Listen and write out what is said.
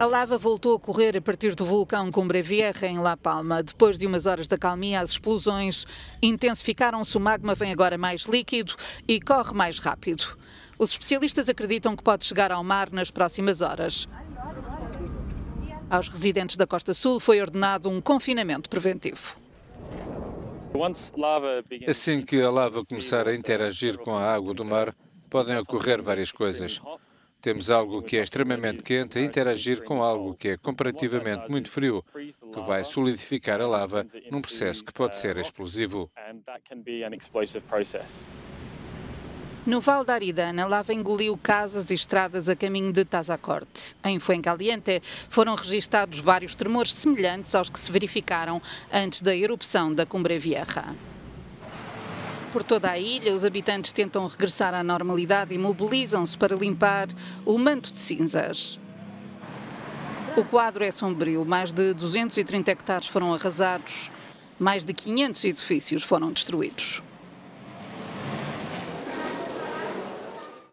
A lava voltou a correr a partir do vulcão Cumbre Vieja, em La Palma. Depois de umas horas de acalmia, as explosões intensificaram-se. O magma vem agora mais líquido e corre mais rápido. Os especialistas acreditam que pode chegar ao mar nas próximas horas. Aos residentes da Costa Sul foi ordenado um confinamento preventivo. Assim que a lava começar a interagir com a água do mar, podem ocorrer várias coisas. Temos algo que é extremamente quente a interagir com algo que é comparativamente muito frio, que vai solidificar a lava num processo que pode ser explosivo. No Val da Aridana, a lava engoliu casas e estradas a caminho de Tazacorte. Em Fuencaliente foram registados vários tremores semelhantes aos que se verificaram antes da erupção da Cumbre Vieja. Por toda a ilha, os habitantes tentam regressar à normalidade e mobilizam-se para limpar o manto de cinzas. O quadro é sombrio. Mais de 230 hectares foram arrasados, mais de 500 edifícios foram destruídos.